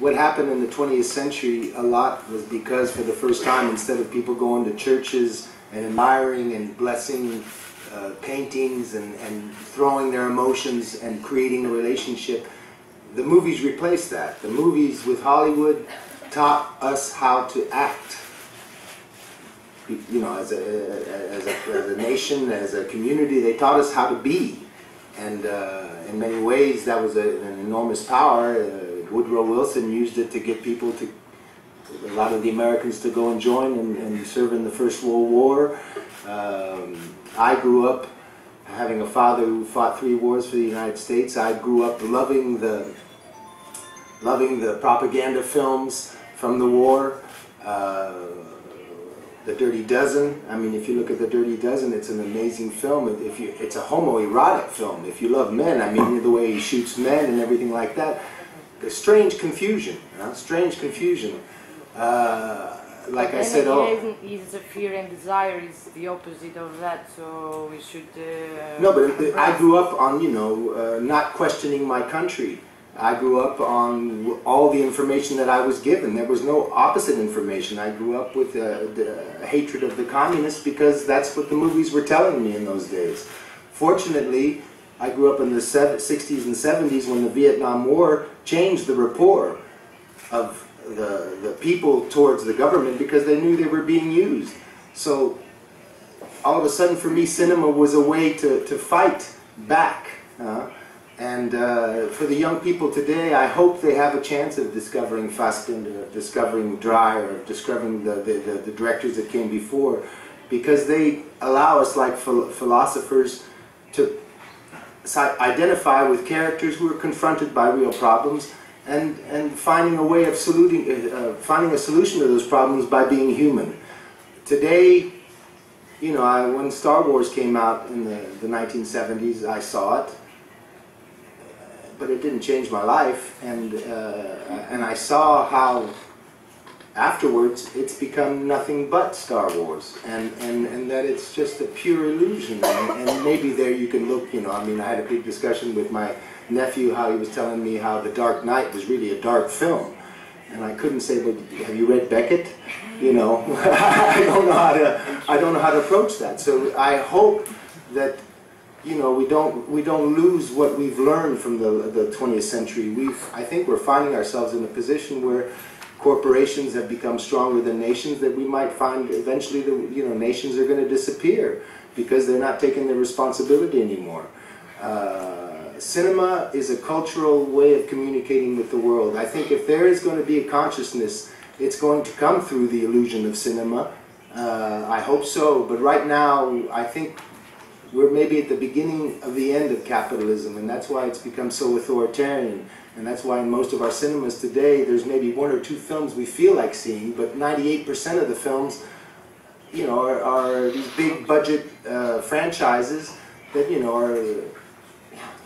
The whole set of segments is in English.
what happened in the 20th century a lot was because for the first time, instead of people going to churches and admiring and blessing uh, paintings and, and throwing their emotions and creating a relationship, the movies replaced that. The movies with Hollywood taught us how to act. You know, as a, as a, as a nation, as a community, they taught us how to be. And uh, in many ways, that was a, an enormous power. Uh, Woodrow Wilson used it to get people to, a lot of the Americans to go and join and, and serve in the First World War. Um, I grew up having a father who fought three wars for the United States. I grew up loving the loving the propaganda films from the war. Uh, the Dirty Dozen. I mean, if you look at The Dirty Dozen, it's an amazing film. If you, it's a homoerotic film. If you love men, I mean, the way he shoots men and everything like that. A strange confusion. Strange confusion. Uh, like I said, oh, is fear and desire is the opposite of that. So we should. Uh, no, but I grew up on you know uh, not questioning my country. I grew up on all the information that I was given. There was no opposite information. I grew up with uh, the hatred of the communists because that's what the movies were telling me in those days. Fortunately, I grew up in the 60s and 70s when the Vietnam War changed the rapport of the, the people towards the government because they knew they were being used. So all of a sudden for me cinema was a way to, to fight back. Uh, and uh, for the young people today, I hope they have a chance of discovering Fassbinder, or discovering Dreyer, discovering the, the, the, the, directors that came before, because they allow us, like philosophers, to identify with characters who are confronted by real problems and, and finding a way of saluting, uh, finding a solution to those problems by being human. Today, you know, I, when Star Wars came out in the, the 1970s, I saw it, but it didn't change my life, and, uh, and I saw how afterwards it's become nothing but Star Wars and, and, and that it's just a pure illusion. And, and, maybe there you can look you know I mean I had a big discussion with my nephew how he was telling me how The Dark Knight was really a dark film. And I couldn't say but have you read Beckett? You know? I don't know how to I don't know how to approach that. So I hope that you know we don't we don't lose what we've learned from the the 20th century. We've I think we're finding ourselves in a position where corporations have become stronger than nations that we might find eventually the you know nations are going to disappear because they're not taking their responsibility anymore. Uh, cinema is a cultural way of communicating with the world. I think if there is going to be a consciousness, it's going to come through the illusion of cinema. Uh, I hope so, but right now I think we're maybe at the beginning of the end of capitalism, and that's why it's become so authoritarian. And that's why in most of our cinemas today, there's maybe one or two films we feel like seeing, but 98% of the films, you know, are, are these big budget uh, franchises that, you know, are,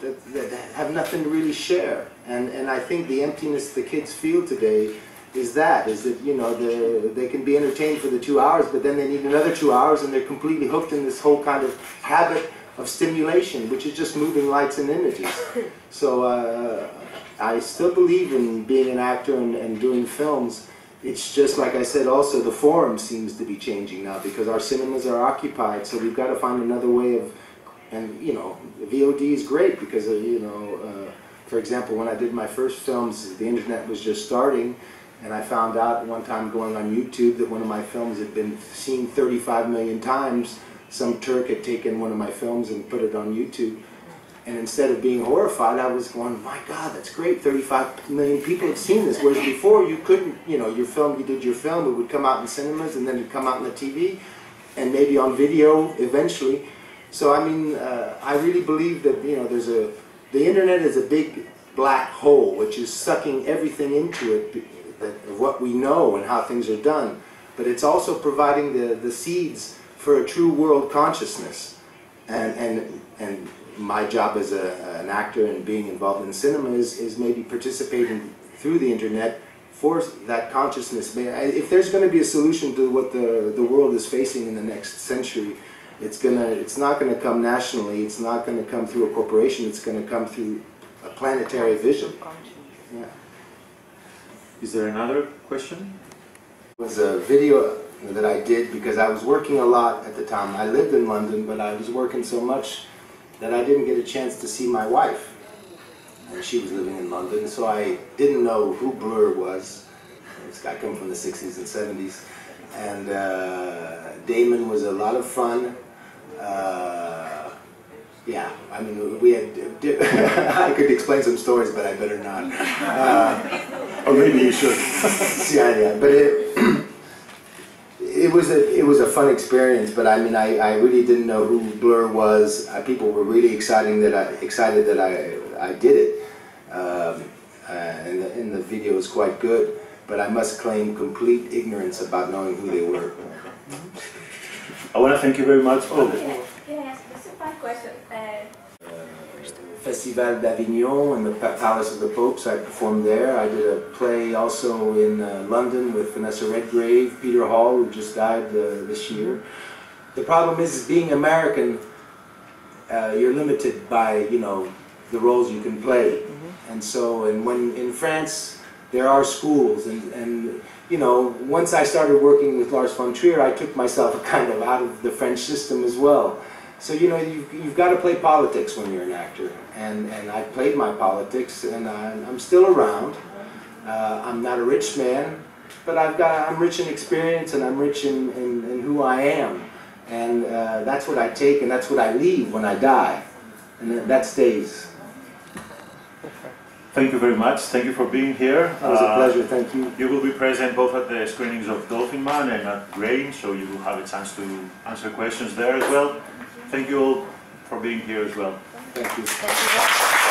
that, that have nothing to really share. And, and I think the emptiness the kids feel today is that, is that, you know, the, they can be entertained for the two hours, but then they need another two hours and they're completely hooked in this whole kind of habit of stimulation, which is just moving lights and images. So uh, I still believe in being an actor and, and doing films. It's just like I said also, the forum seems to be changing now because our cinemas are occupied, so we've got to find another way of, and you know, VOD is great because, uh, you know, uh, for example, when I did my first films, the internet was just starting, and I found out one time going on YouTube that one of my films had been seen 35 million times. Some Turk had taken one of my films and put it on YouTube. And instead of being horrified, I was going, my God, that's great. 35 million people have seen this. Whereas before, you couldn't, you know, your film, you did your film, it would come out in cinemas and then it'd come out on the TV and maybe on video eventually. So, I mean, uh, I really believe that, you know, there's a, the internet is a big black hole which is sucking everything into it of what we know and how things are done. But it's also providing the, the seeds for a true world consciousness. And, and, and my job as a, an actor and being involved in cinema is, is maybe participating through the internet for that consciousness. If there's going to be a solution to what the, the world is facing in the next century, it's gonna it's not going to come nationally. It's not going to come through a corporation. It's going to come through a planetary vision. Yeah. Is there another question? It was a video that I did because I was working a lot at the time. I lived in London, but I was working so much that I didn't get a chance to see my wife. And she was living in London, so I didn't know who Blur was. This guy come from the 60s and 70s. And uh, Damon was a lot of fun. Uh, yeah, I mean, we had. I could explain some stories, but I better not. Uh, Or maybe you should. yeah, yeah, but it it was a it was a fun experience. But I mean, I, I really didn't know who Blur was. Uh, people were really exciting that I excited that I I did it, um, uh, and the, and the video was quite good. But I must claim complete ignorance about knowing who they were. I want to thank you very much. Oh, Can can I ask just a fun question? Festival d'Avignon and the Palace of the Popes. I performed there. I did a play also in uh, London with Vanessa Redgrave, Peter Hall, who just died uh, this year. The problem is, is being American, uh, you're limited by you know the roles you can play, and so and when in France there are schools and and you know once I started working with Lars von Trier, I took myself kind of out of the French system as well. So you know you've, you've got to play politics when you're an actor, and and I played my politics, and I'm, I'm still around. Uh, I'm not a rich man, but I've got I'm rich in experience, and I'm rich in, in, in who I am, and uh, that's what I take, and that's what I leave when I die, and that- that stays. thank you very much. Thank you for being here. It was a Uh, pleasure. Thank you. You will be present both at the screenings of Dolphin Man and at Grain, so you will have a chance to answer questions there as well. Thank you all for being here as well. Thank you. Thank you very much.